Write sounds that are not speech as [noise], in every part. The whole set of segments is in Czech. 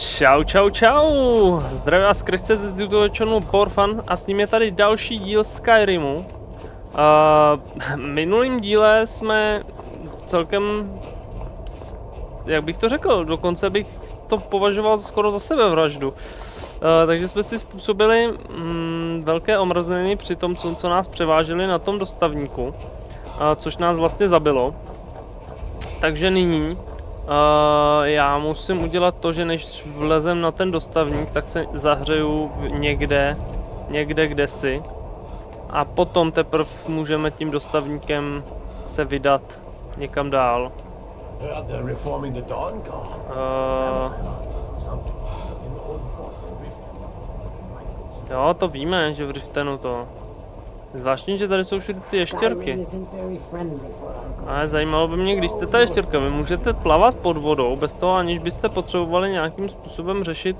Čau, čau, čau! Zdravím vás Krysce z YouTube channelu Porfan a s ním je tady další díl Skyrimu. Uh, [laughs] minulým díle jsme celkem, jak bych to řekl, dokonce bych to považoval skoro za sebevraždu. Uh, takže jsme si způsobili mm, velké omrzliny při tom, co, co nás převáželi na tom dostavníku, uh, což nás vlastně zabilo. Takže nyní Uh, já musím udělat to, že než vlezem na ten dostavník, tak se zahřeju někde, někde kde si. A potom teprve můžeme tím dostavníkem se vydat někam dál. Uh, jo, to víme, že v Riftenu to. Zvláštní, že tady jsou všude ty ještěrky. Ale zajímalo by mě, když jste ta ještěrka, vy můžete plavat pod vodou, bez toho aniž byste potřebovali nějakým způsobem řešit.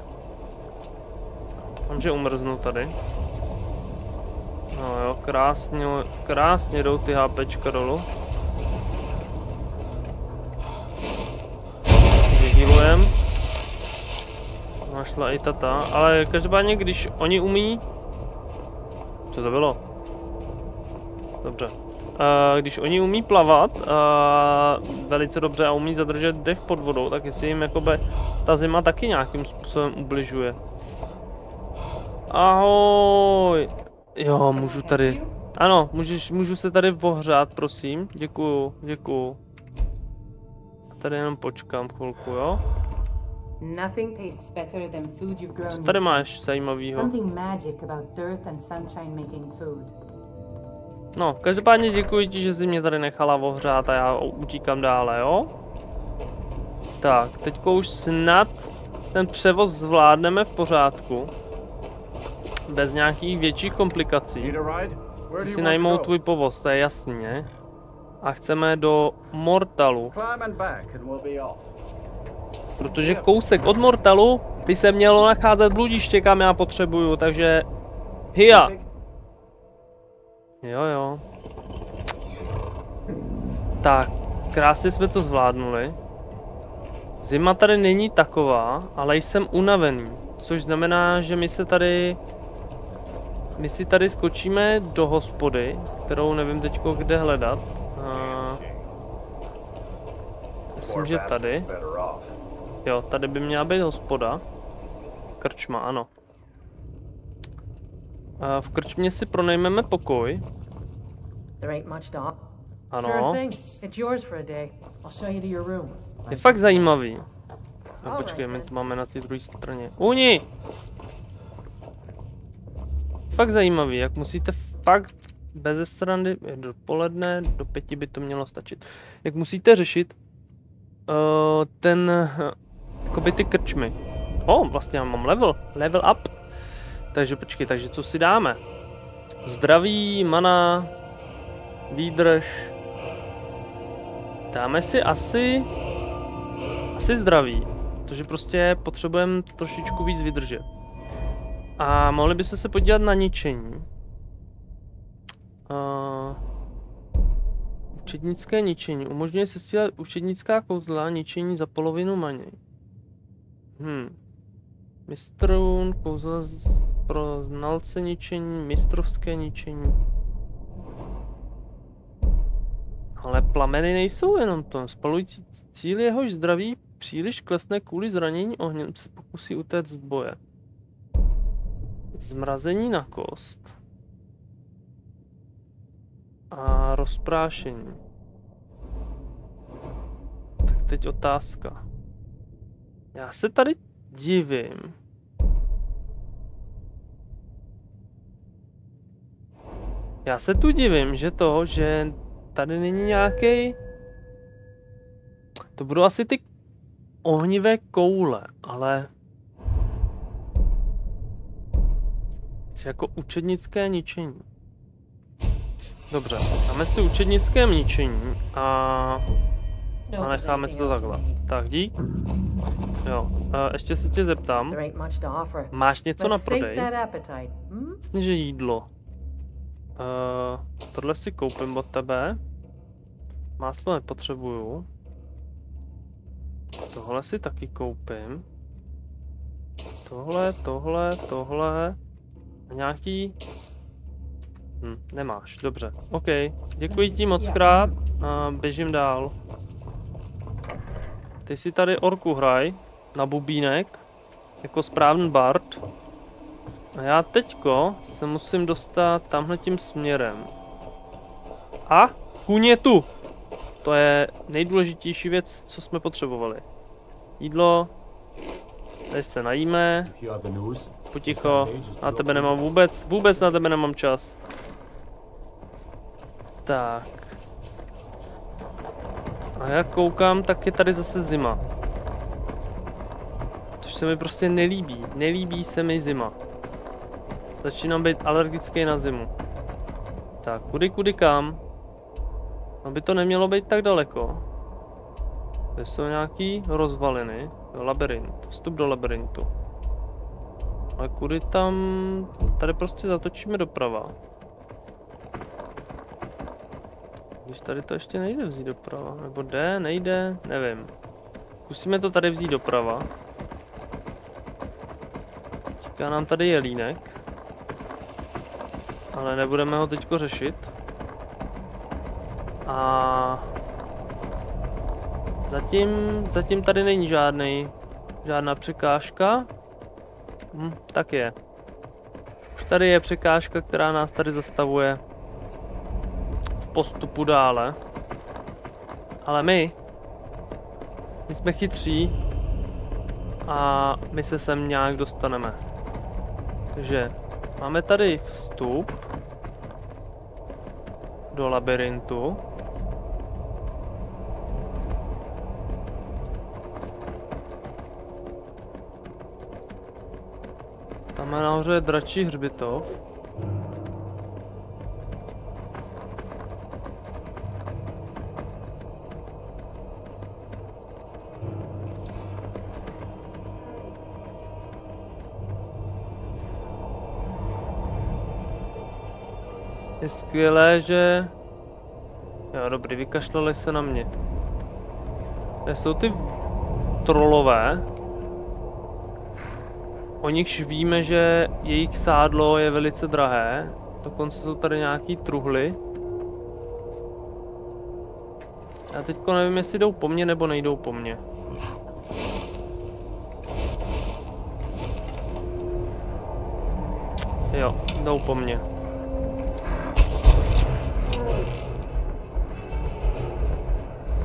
Mám, že umrznu tady. No jo, krásně, krásně jdou ty HPčka dolů. Vyhýlujem. Našla i tata, ale každopádně, když oni umí... Co to bylo? Dobře. Uh, když oni umí plavat uh, velice dobře a umí zadržet dech pod vodou, tak jestli jim jakoby ta zima taky nějakým způsobem ubližuje. Ahoj! Jo, můžu tady... Ano, můžeš, můžu se tady pohřát, prosím. Děkuju, děkuju. Tady jenom počkám chvilku, jo? Nothing tastes better than food you've grown Co tady máš zajímavýho? Something magic about dirt and sunshine making food. No, každopádně děkuji ti, že jsi mě tady nechala ohřát a já utíkám dále, jo? Tak, teďko už snad ten převoz zvládneme v pořádku. Bez nějakých větších komplikací. Chci si najmout tvůj povoz, to je jasný, ne? A chceme do Mortalu. Protože kousek od Mortalu by se mělo nacházet bludiště, kam já potřebuju, takže... Hia! Jo, jo. Tak, krásně jsme to zvládnuli. Zima tady není taková, ale jsem unavený. Což znamená, že my se tady... My si tady skočíme do hospody, kterou nevím teďko kde hledat. A... Myslím, že tady. Jo, tady by měla být hospoda. Krčma, ano. A v krčmě si pronajmeme pokoj. Ano. Je fakt zajímavý. No, počkej, my to máme na té druhé straně. Uni! Fakt zajímavý, jak musíte fakt bez strany, dopoledne, do pěti by to mělo stačit. Jak musíte řešit uh, ten, uh, jakoby ty krčmy. O, oh, vlastně já mám level, level up. Takže počkej, takže co si dáme? Zdraví, mana, výdrž. Dáme si asi... Asi zdraví. Protože prostě potřebujeme trošičku víc vydržet. A mohli byste se podívat na ničení. Uh, učednické ničení. Umožňuje se stílet učednická kouzla ničení za polovinu maněj. Hmm. Mistrun, kouzla pro znalce ničení, mistrovské ničení. Ale plameny nejsou jenom to. Spalující cíl jehož zdraví příliš klesne kvůli zranění ohněm se pokusí utéct z boje. Zmrazení na kost. A rozprášení. Tak teď otázka. Já se tady divím. Já se tu divím, že to, že tady není nějaký. To budou asi ty ohnivé koule, ale... Že jako učednické ničení. Dobře, dáme si učednické ničení a... A necháme si to takhle. Tak, dík. Jo, a ještě se tě zeptám. Máš něco na prodej? Myslím, že jídlo. Uh, tohle si koupím od tebe. Máslo nepotřebuju. Tohle si taky koupím. Tohle, tohle, tohle. A nějaký... Hm, nemáš, dobře. OK, děkuji ti moc krát a běžím dál. Ty si tady orku hraj na bubínek, jako správný bard. A já teďko se musím dostat tamhle tím směrem. A kůň je tu! To je nejdůležitější věc, co jsme potřebovali. Jídlo, tady se najíme, poticho, na tebe nemám vůbec, vůbec na tebe nemám čas. Tak. A jak koukám, tak je tady zase zima. Což se mi prostě nelíbí. Nelíbí se mi zima. Začínám být alergický na zimu. Tak, kudy kudy kam? Aby to nemělo být tak daleko. To jsou nějaký rozvaliny. Labirint. Vstup do labirintu. Ale kudy tam... Tady prostě zatočíme doprava. Když tady to ještě nejde vzít doprava. Nebo jde, nejde, nevím. Zkusíme to tady vzít doprava. Říká nám tady jelínek. Ale nebudeme ho teďko řešit. A... Zatím, zatím tady není žádný, žádná překážka. Hm, tak je. Už tady je překážka, která nás tady zastavuje v postupu dále. Ale my, my jsme chytří a my se sem nějak dostaneme. Takže máme tady vstup do labirintu. Tam je nahoře dračí hřbitov. Skvělé, že... Jo, dobrý, vykašlali se na mě. To jsou ty trolové. O nichž víme, že jejich sádlo je velice drahé. Dokonce jsou tady nějaký truhly. Já teďko nevím, jestli jdou po mně nebo nejdou po mně. Jo, jdou po mně.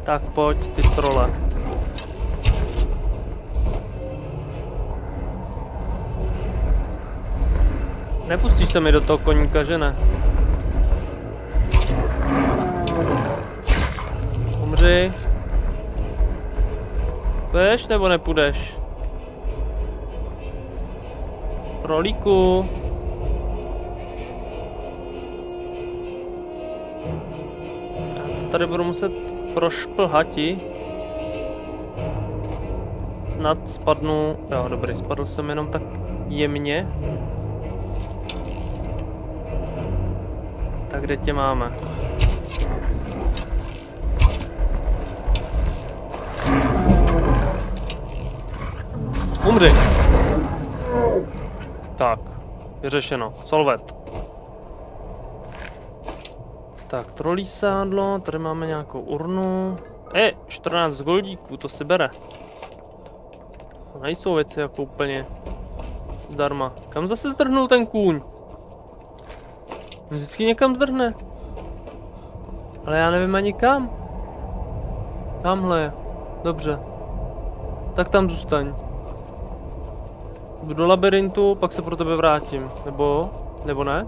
Tak pojď, ty trole. Nepustíš se mi do toho koníka, že ne? Umři. Půjdeš nebo nepůjdeš? To tady budu muset prošplhati. Snad spadnu, jo dobrý, spadl jsem jenom tak jemně. Tak kde tě máme? Umři! Tak, vyřešeno. Solvet. Tak, trolí sádlo, tady máme nějakou urnu. E, 14 goldíků, to si bere. To nejsou věci jako úplně zdarma. Kam zase zdrhnul ten kůň? Vždycky někam zdrhne. Ale já nevím ani kam. Tamhle je. Dobře. Tak tam zůstaň. Jdu do labirintu, pak se pro tebe vrátím. Nebo? Nebo ne?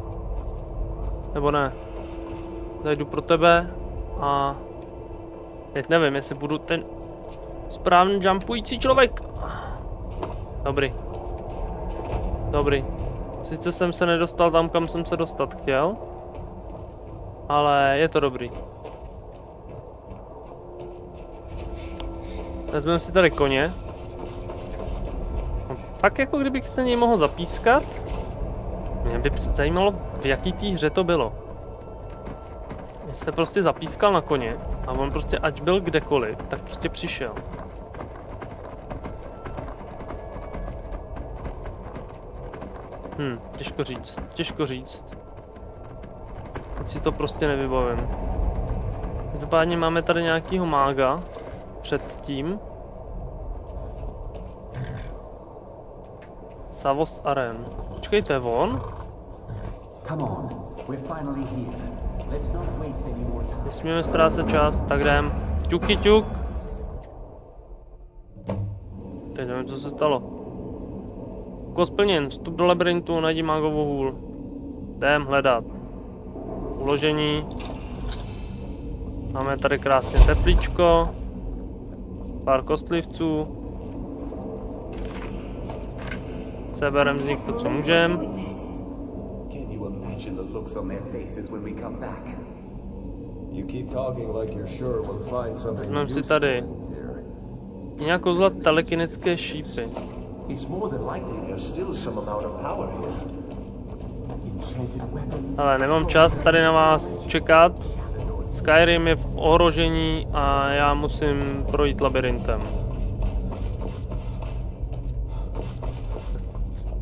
Nebo ne? Zajdu pro tebe a... Teď nevím, jestli budu ten správný jumpující člověk. Dobrý. Dobrý. Sice jsem se nedostal tam, kam jsem se dostat chtěl. Ale je to dobrý. Vezmeme si tady koně. No, fakt jako kdybych se něj mohl zapískat. Mě by zajímalo, v jaký té hře to bylo. Se prostě zapískal na koně a on prostě ať byl kdekoliv, tak prostě přišel. Hm, těžko říct, těžko říct. Teď si to prostě nevybavím. Každopádně máme tady nějakýho mága před tím. Savos Aren. Počkej, to je on? Come on, we're finally here. Nesmíme ztrácet čas, tak jdem. Ťuky ťuk. Teď nevím, co se stalo. Úkol splněn, vstup do labirintu, najdi mágovou hůl. Jdem hledat. Uložení. Máme tady krásně teplíčko. Pár kostlivců. Seberem z nich to, co můžem. Looks on their faces when we come back? You keep talking like you're sure we'll find something Vezmeme si tady here. nějakou zlat telekinetické šípy. It's more than likely there's still some amount of power here. Enchanted weapons. Ale nemám čas tady na vás čekat. Skyrim je v ohrožení a já musím projít labirintem.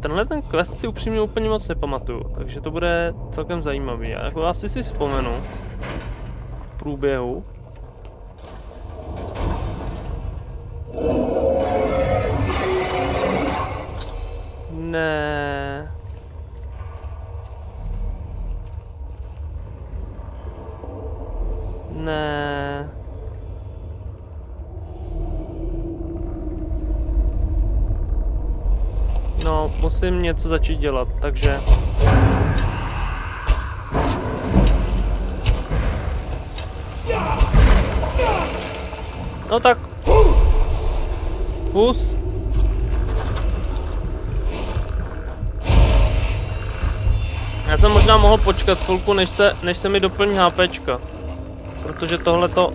Tenhle ten quest si upřímně úplně moc nepamatuju, takže to bude celkem zajímavý. Já jako asi si vzpomenu v průběhu. Ne. Ne. No, musím něco začít dělat, takže... No tak... Kus. Já jsem možná mohl počkat chvilku, než se, než se mi doplní HPčka. Protože tohle to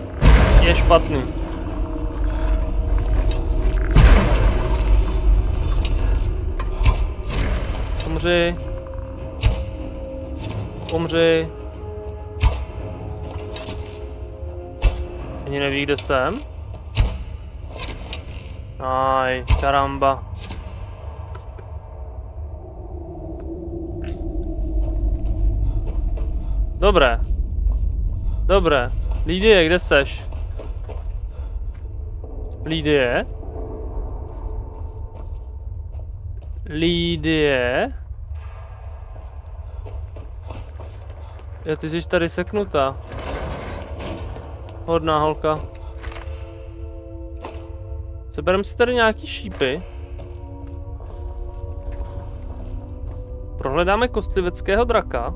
je špatný. Umři. Umři. Ani neví, kde jsem. Aj, karamba. Dobré. Dobré. Lídie, kde seš? Lídie? Lídie? Jo, ty jsi tady seknutá. Hodná holka. Sebereme si tady nějaký šípy. Prohledáme kostliveckého draka.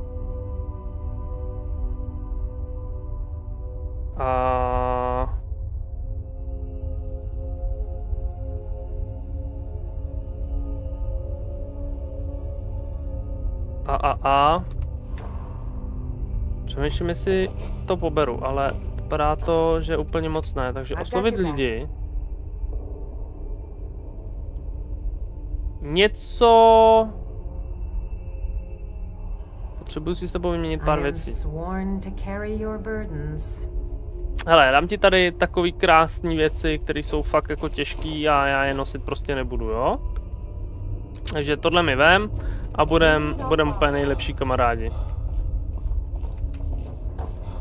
A... A a a... Přemýšlím, jestli to poberu, ale vypadá to, že úplně moc ne, takže oslovit lidi. Něco... Potřebuji si s tebou vyměnit pár věcí. Hele, dám ti tady takový krásný věci, které jsou fakt jako těžký a já je nosit prostě nebudu, jo? Takže tohle mi vem a budem, budem úplně nejlepší kamarádi.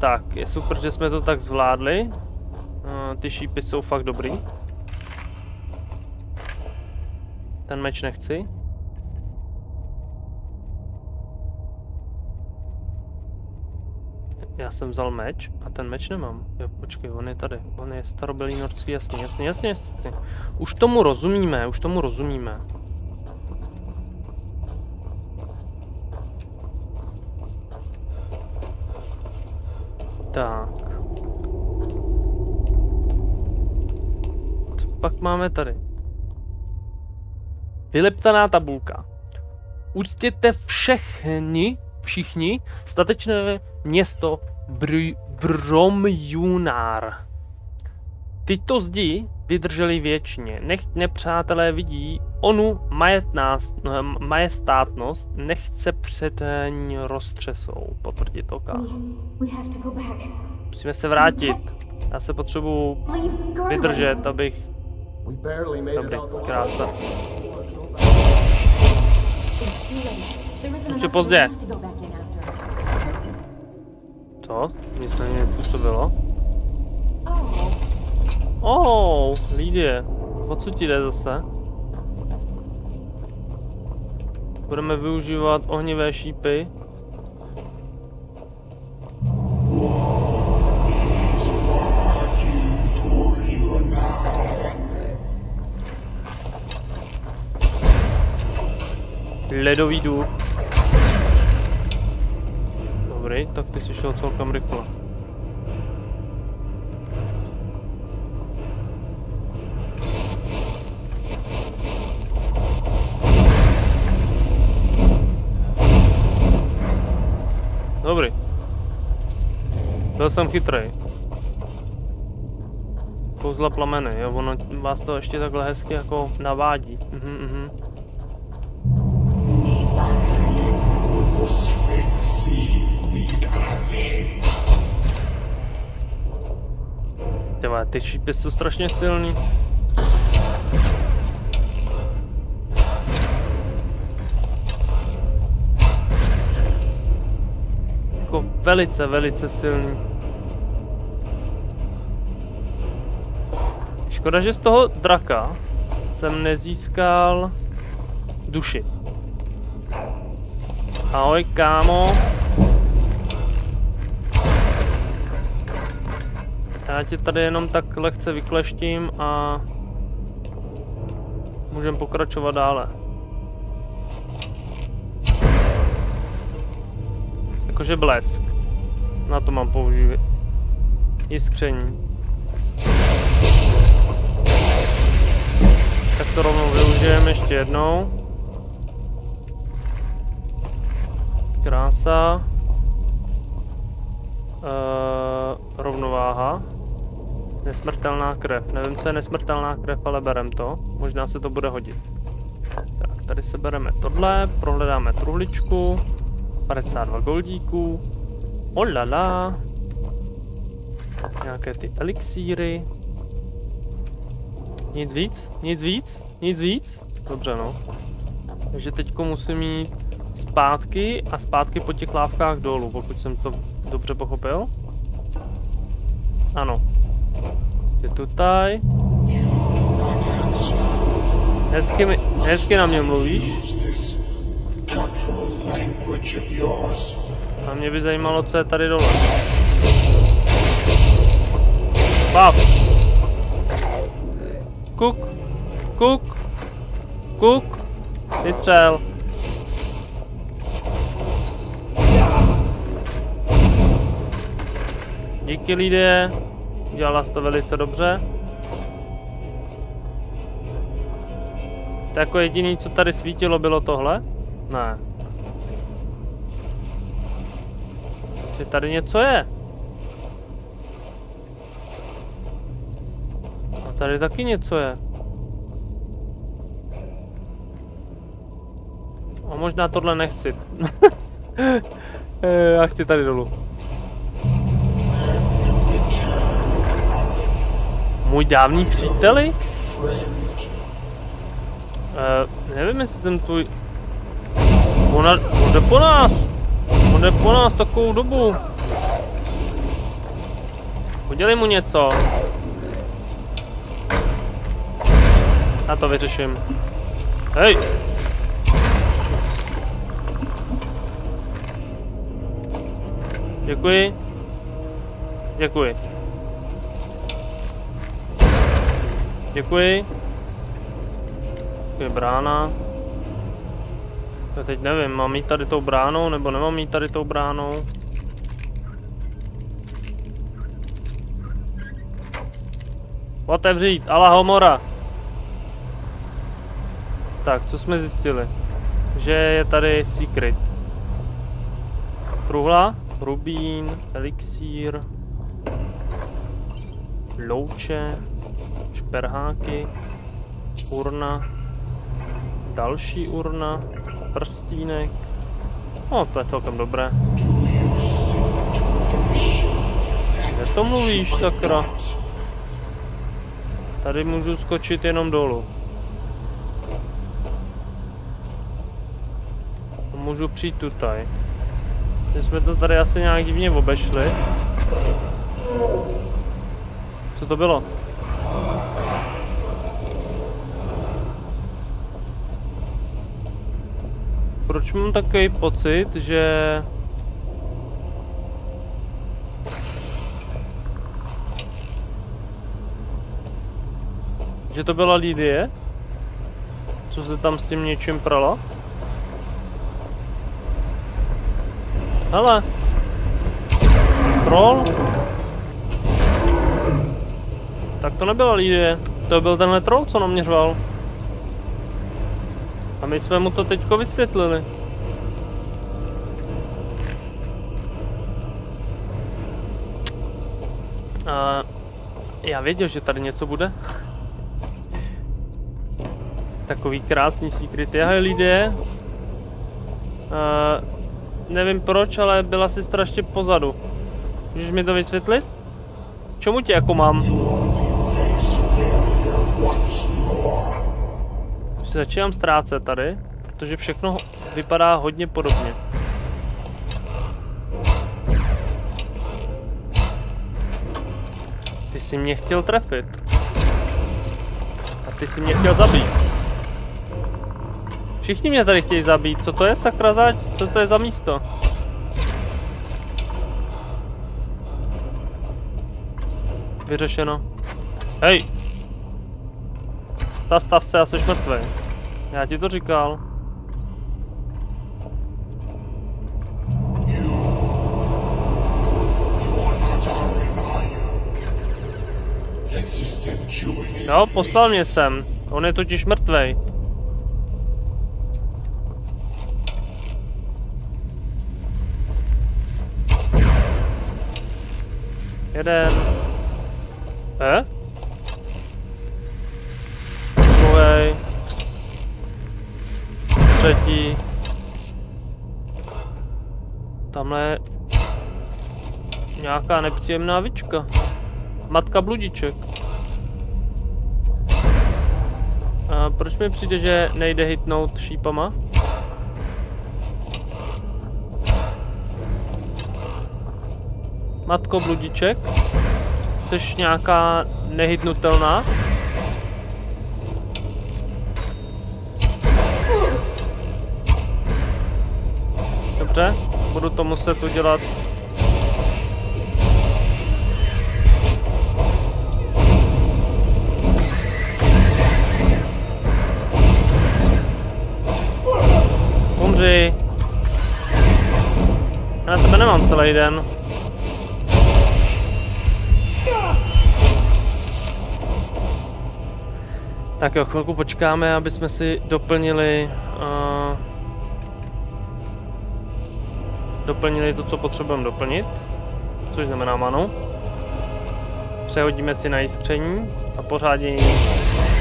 Tak, je super, že jsme to tak zvládli. Uh, ty šípy jsou fakt dobrý. Ten meč nechci. Já jsem vzal meč a ten meč nemám. Jo, počkej, on je tady. On je starobylý norský, jasně, jasně, jasně, jasně. Už tomu rozumíme, už tomu rozumíme. Tak. Co pak máme tady? Vyleptaná tabulka. Uctěte všechny, všichni, statečné město Br- Bromjunár. Tyto zdi vydržely věčně, nechť nepřátelé vidí onu majetnást, eh, majestátnost, nechť se před ní roztřesou, potvrdit oka. We have to go back. Musíme se vrátit. Já se potřebuju vydržet, abych... Dobrý, krása. Už je pozdě. Co? Nic na ní nepůsobilo? Oh, Lídie. O co ti jde zase? Budeme využívat ohnivé šípy. Ledový duch. Dobrý, tak ty jsi šel celkem rychle. Byl jsem chytrý. Kouzla plameny, jo, ono vás to ještě takhle hezky jako navádí. Mhm, mhm. Ty vole, ty šípy jsou strašně silný. Jako velice, velice silný. Škoda, že z toho draka jsem nezískal duši. Ahoj, kámo. Já tě tady jenom tak lehce vykleštím a můžeme pokračovat dále. Jakože blesk. Na to mám použít. Jiskření. To rovnou využijeme ještě jednou. Krása. Uh, rovnováha. Nesmrtelná krev. Nevím, co je nesmrtelná krev, ale berem to. Možná se to bude hodit. Tak, tady se bereme tohle, prohledáme truhličku. 52 goldíků. Olala. Nějaké ty elixíry. Nic víc? Nic víc? Nic víc? Dobře no. Takže teďko musím jít zpátky a zpátky po těch lávkách dolů, pokud jsem to dobře pochopil. Ano. Je tutaj. Hezky, mi, hezky na mě mluvíš. A mě by zajímalo, co je tady dole. Pav. Kuk. Kuk. Kuk. Vystřel. Díky lidé. Dělala to velice dobře. To jako jediný, co tady svítilo, bylo tohle? Ne. Tady něco je. A tady taky něco je. A možná tohle nechci. [laughs] Eh, Já chci tady dolů. Můj dávný příteli? Uh, nevím, jestli jsem tvůj... Ona, on jde po nás! On jde po nás takovou dobu. Udělej mu něco. Já to vyřeším. Hej! Děkuji. Děkuji. Děkuji. Je brána. Já teď nevím, mám jít tady tou bránou, nebo nemám jít tady tou bránou. Otevřít, Alahomora. Tak, co jsme zjistili? Že je tady secret. Truhla, rubín, elixír, louče, šperháky, urna, další urna, prstínek. No, to je celkem dobré. Kde to mluvíš, sakra? Tady můžu skočit jenom dolů. Můžu přijít tutaj. My jsme to tady asi nějak divně obešli. Co to bylo? Proč mám takový pocit, že... Že to byla Lidie? Co se tam s tím něčím prala? Hele. Troll? Tak to nebyla Lidie. To byl tenhle troll, co naměřoval. A my jsme mu to teďko vysvětlili. A já věděl, že tady něco bude. Takový krásný secret. Jahe lidé. Nevím proč, ale byla si strašně pozadu. Můžeš mi to vysvětlit? Čemu tě jako mám? Už se začínám ztrácet tady, protože všechno vypadá hodně podobně. Ty jsi mě chtěl trefit. A ty jsi mě chtěl zabít. Všichni mě tady chtějí zabít. Co to je sakra zač? Co to je za místo? Vyřešeno. Hej! Zastav se, já jsi mrtvý. Já ti to říkal. No, poslal mě sem. On je totiž mrtvej. Jeden. Eh? Druhý. Třetí. Tamhle je nějaká nepříjemná vička. Matka bludiček. A proč mi přijde, že nejde hitnout šípama? Matko bludiček? Jsi nějaká nehytnutelná? Dobře, budu to muset udělat. Umři. Já na tebe nemám celý den. Tak jo, chvilku počkáme, aby jsme si doplnili uh, doplnili to, co potřebujeme doplnit, což znamená manu. Přehodíme si na jiskření a pořádně ji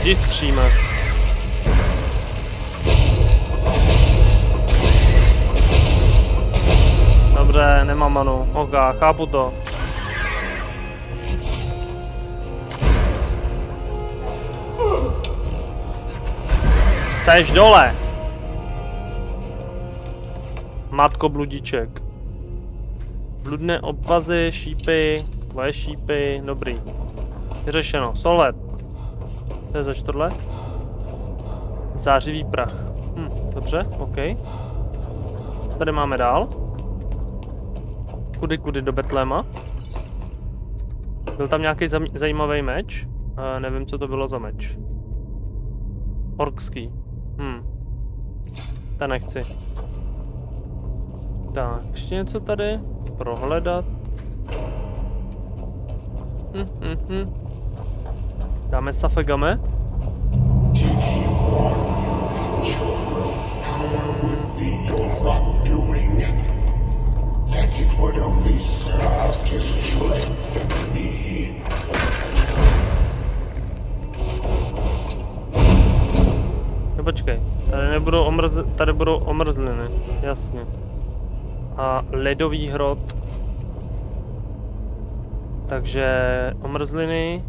jiskříme. Dobře, nemám manu. Ok, chápu to. Seš dole! Matko bludiček. Bludné obvazy, šípy, tvoje šípy, dobrý. Vyřešeno. Solvet. To je za čtvrle. Zářivý prach. Hm, dobře, OK. Tady máme dál. Kudy, kudy do Betléma. Byl tam nějaký zajímavý meč. Uh, nevím, co to bylo za meč. Orkský. Hm. To nechci. Tak, ještě něco tady? Prohledat. Hm, hm, hm. Dáme Safegame. No počkej, tady nebudou omrz... tady budou omrzliny, jasně. A ledový hrot. Takže omrzliny.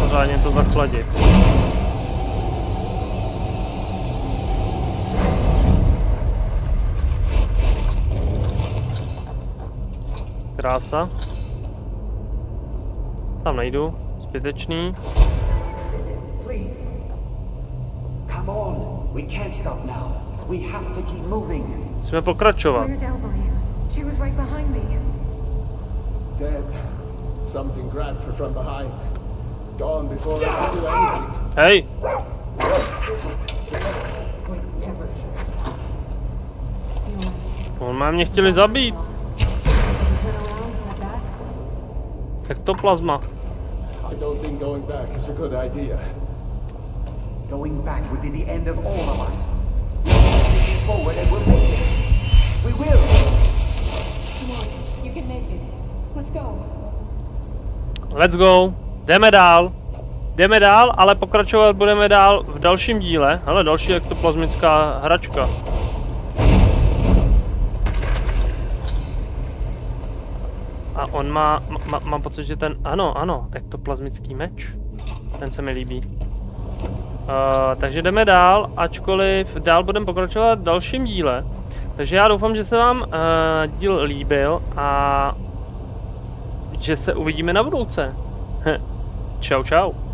Pořádně to zachladit. Krása. Tam najdu, zbytečný. Come on. We can't stop now. We have to keep moving. Musíme pokračovat. Where's Evelyn? She was right behind me. Dead. Something grabbed her from behind. Gone before I could do anything. Hey. You're right. On má mě chtěli zabít. Turn around, head back. Ektoplazma. I don't think going back is a good idea. Going back would be the end of all of us. Pushing forward and we'll make it. We will. Come on, you can make it. Let's go. Let's go. Jdeme dál. Jdeme dál, ale pokračovat budeme dál v dalším díle. Hele, další ektoplazmická hračka. A on má, má, mám pocit, že ten, ano, ano, ektoplazmický meč. Ten se mi líbí. Uh, takže jdeme dál, ačkoliv dál budeme pokračovat v dalším díle. Takže já doufám, že se vám uh, díl líbil a že se uvidíme na budouce. [laughs] čau čau.